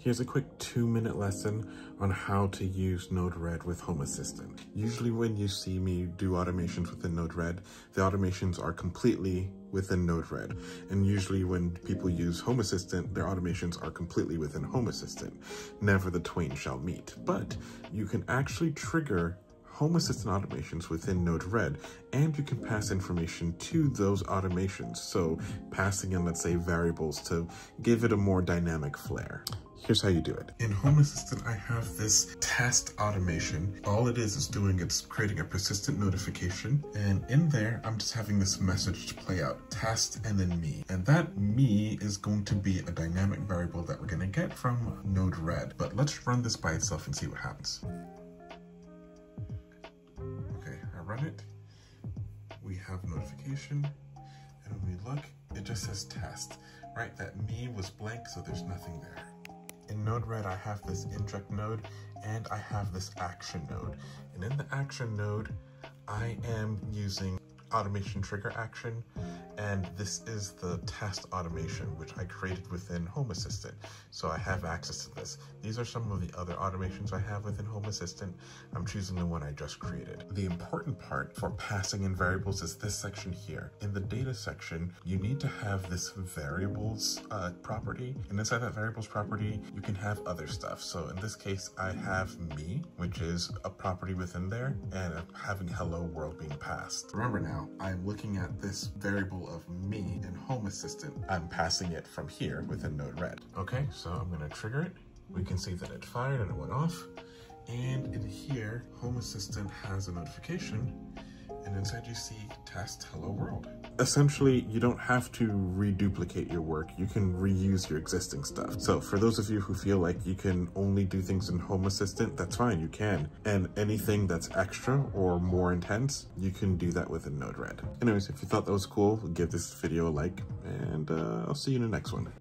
Here's a quick two minute lesson on how to use Node-RED with Home Assistant. Usually when you see me do automations within Node-RED, the automations are completely within Node-RED. And usually when people use Home Assistant, their automations are completely within Home Assistant. Never the twain shall meet. But you can actually trigger Home Assistant automations within Node-RED, and you can pass information to those automations. So passing in, let's say, variables to give it a more dynamic flair. Here's how you do it. In Home Assistant, I have this test automation. All it is is doing, it's creating a persistent notification. And in there, I'm just having this message to play out, test and then me. And that me is going to be a dynamic variable that we're gonna get from Node-RED. But let's run this by itself and see what happens run it, we have notification, and when we look, it just says test, right? That me was blank, so there's nothing there. In Node-RED, I have this inject node, and I have this action node. And in the action node, I am using automation trigger action and this is the test automation which I created within Home Assistant. So I have access to this. These are some of the other automations I have within Home Assistant. I'm choosing the one I just created. The important part for passing in variables is this section here. In the data section, you need to have this variables uh, property and inside that variables property, you can have other stuff. So in this case, I have me, which is a property within there and having hello world being passed. Remember now, I'm looking at this variable of me in Home Assistant. I'm passing it from here within Node-RED. Okay, so I'm gonna trigger it. We can see that it fired and it went off. And in here, Home Assistant has a notification and inside you see test hello world. Essentially, you don't have to reduplicate your work. You can reuse your existing stuff. So for those of you who feel like you can only do things in Home Assistant, that's fine, you can. And anything that's extra or more intense, you can do that within Node-RED. Anyways, if you thought that was cool, give this video a like, and uh, I'll see you in the next one.